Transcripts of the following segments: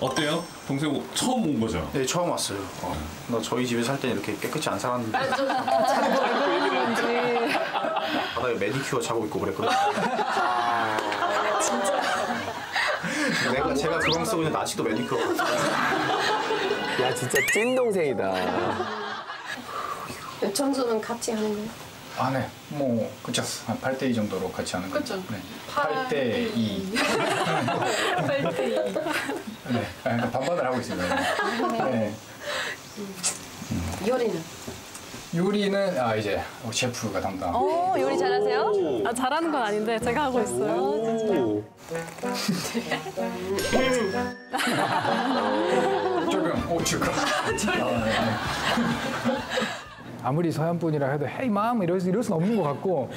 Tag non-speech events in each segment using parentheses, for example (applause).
어때요? 동생 처음 온 거죠? 네 처음 왔어요. 나 저희 집에 살 때는 이렇게 깨끗이 안 살았는데 바닥에 매니큐어 자국 있고 그랬거든. 진짜. 내가 제가 그방 쓰고 있는데 아직도 매니큐어. 야 진짜 찐 동생이다. 청소는 같이 하는 거예요? 아, 네. 뭐, 그쵸. 한 8대 2 정도로 같이 하는 거죠. 그쵸. 네. 8대 2. 8대 2. (laughs) 네. 아, 약간 반반을 하고 있습니다. 네. 요리는? 요리는, 아, 이제, 셰프가 담당. 어, 요리 잘하세요? 아, 잘하는 건 아닌데 제가 하고 있어요. (laughs) 조금 오추가. (laughs) 아무리 서양 분이라 해도 헤이 맘 이럴, 수- 이럴 수는 없는 것 같고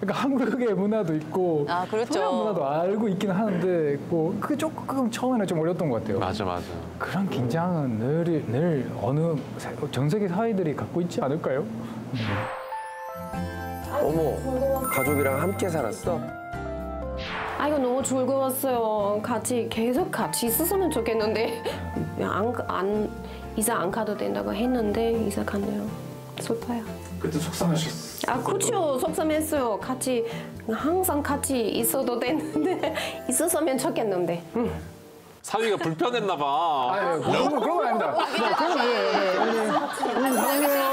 그러니까 한국의 문화도 있고 아, 그렇죠. 서양 문화도 알고 있긴 하는데 뭐 그게 조금 처음에는 좀 어렸던 것 같아요. 맞아 맞아. 그런 긴장은 늘, 늘 어느 세- 전 세계 사회들이 갖고 있지 않을까요? 어머 가족이랑 함께 살았어? 아 이거 너무 즐거웠어요. 같이 계속 같이 있었으면 좋겠는데 (laughs) 안, 안 이사 안 가도 된다고 했는데 이사 갔네요. 슬퍼요. 그때 속상하셨어. 아 그렇죠. 속상했어요. 같이 항상 같이 있어도 되는데 (laughs) 있었으면 좋겠는데. 음. 사위가 불편했나 봐. 아유, 그런 건 그런 건 아닙니다. 네, 그런 건 아니에요.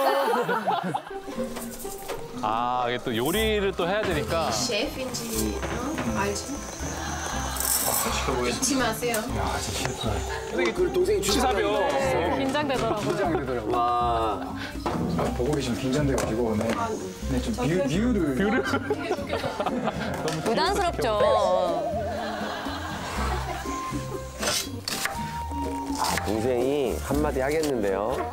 아 이게 또 요리를 또 해야 되니까. 셰프인지 알지? 잊지 마세요. 아, 진짜 셰프. 근데 그 동생이 취사병. 긴장되더라고요. 긴장이 되더라고요. 와. 아, 보고 계시면 긴장돼가지고 네, 네, 좀 뷰, 뷰를 뷰를 부담스럽죠. 동생이 한마디 하겠는데요.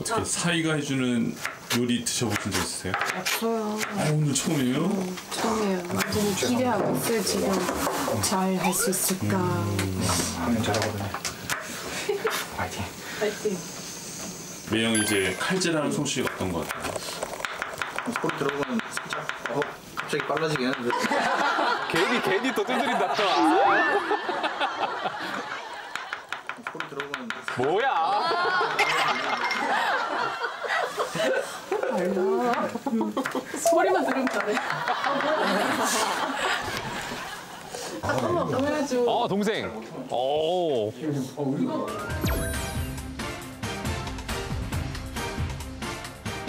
어떻게 사위가 해주는 요리 드셔보신 적 있으세요? 없어요. 아, 오늘 처음이에요? 처음이에요. 완전히 기대하고 있어요 지금. 잘 할 수 있을까. 하면 잘하거든요. 파이팅. 파이팅. 매형 이제 칼질하는 솜씨가 어떤 것 같아요? 소리 들어보면 살짝 어, 갑자기 빨라지긴 했는데 (laughs) 괜히 괜히 또 두드린다 또. 소리 들어보면 뭐야? 소리만 들으면 잘해. 어 동생. 오.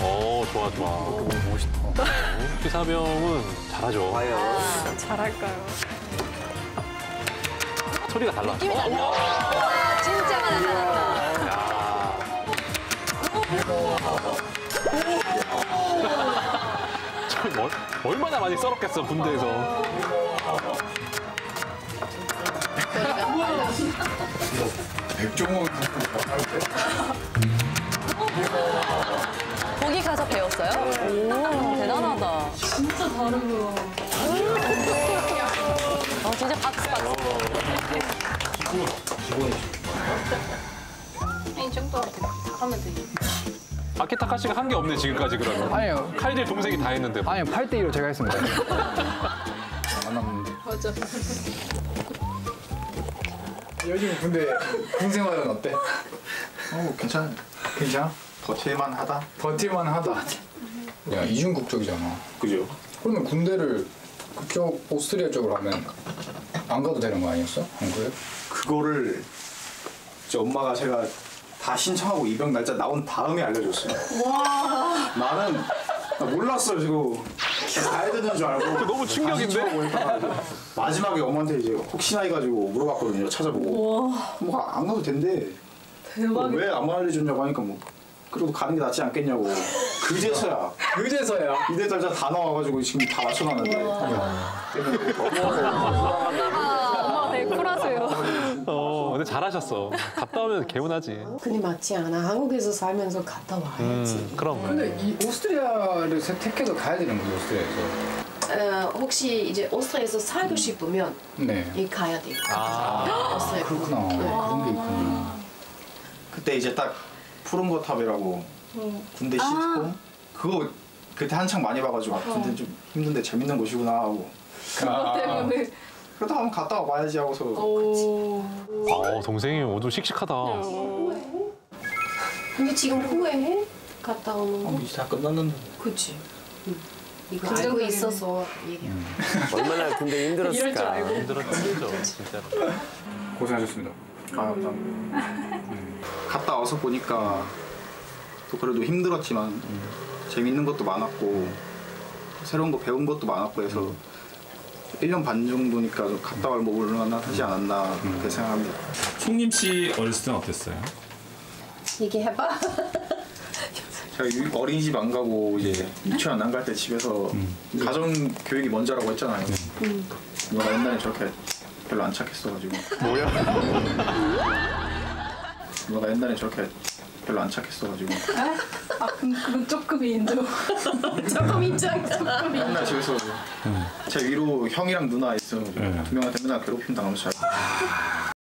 오 좋아 좋아. 멋있다. 취사병은 잘하죠. 잘할까요? 소리가 달라. 느낌이 달라. 진짜 하나 잘한다. 저 뭐, 얼마나 많이 썰었겠어 군대에서. 백종원 거기 가서 배웠어요? 오, 대단하다. 진짜 다르구나. 어, 진짜 박수, 박수. 이 정도 하면 되지. 아키타카 씨가 한 게 없네 지금까지 그러면. 아니요. 칼질 동생이 다 했는데. 뭐. 아니요 8대2로 제가 했습니다. 안 남는데. 맞아. 요즘 군대 군 생활은 어때? 어 괜찮아. 괜찮아? 버틸만 하다. 버틸만 하다. 야 이중 국적이잖아. 그죠? 그러면 군대를 그쪽 오스트리아 쪽으로 하면 안 가도 되는 거 아니었어? 안 그래? 그거를 이제 엄마가 제가 다 신청하고 입영 날짜 나온 다음에 알려줬어요. 나는 나 몰랐어요 지금. 가야 되는 줄 알고. 너무 충격인데? 마지막에 엄마한테 이제 혹시나 해가지고 물어봤거든요 찾아보고. 뭐 안 가도 된대. 대박이다. 왜안 알려줬냐고 하니까 뭐 그래도 가는 게 낫지 않겠냐고. 그제서야. 그제서야. 이대 달자 다 나와가지고 지금 다 맞춰놨는데. 엄마 되게 쿨하세요. 어 근데 잘하셨어. 갔다 오면 개운하지. 근데 맞지 않아. 한국에서 살면서 갔다 와야지. 음 그럼. 근데 이 오스트리아를 택해서 가야 되는 거죠 오스트리아에서. 어, 혹시 이제 오스트리아에서 살고 싶으면 네. 이 가야 돼. 아. 오스트리아. 그렇구나. 그런 게 있구나. 그때 이제 딱 푸른 거탑이라고 군대 시트콤 그거 그때 한창 많이 봐가지고 아, 군대 좀 힘든데 재밌는 곳이구나 하고 아, 때문에. 그래도 한번 갔다 와봐야지 하고서 아 동생이 오늘 씩씩하다. 근데 지금 후회해? 갔다 오는 거? 이제 다 끝났는데 그치. 이거 알고 있어서 얘기해. 얼마나 근데 힘들었을까. 힘들어 힘들죠 진짜로. 고생하셨습니다. 아 감사합니다 갔다 와서 보니까 또 그래도 힘들었지만 재밌는 것도 많았고 새로운 거 배운 것도 많았고 해서 1년 반 정도니까 좀 갔다 올 먹을만 하지 않았나 그렇게 생각합니다 총림 씨 어렸을 땐 어땠어요? 얘기해봐. 제가 유- 어린이집 안 가고 이제 유치원 안 갈 때 집에서 가정 교육이 먼저라고 했잖아요. 누가 옛날에 저렇게 별로 안 착했어가지고. 뭐야? 누가 옛날에 저렇게 별로 안 착했어가지고. (laughs) 아, 그럼 그건 (laughs) 조금 인정. 조금 인정. 맨날 집에서 제 위로 형이랑 누나 있어요. 네. 두 명한테 맨날 괴롭힘 당하면서 잘.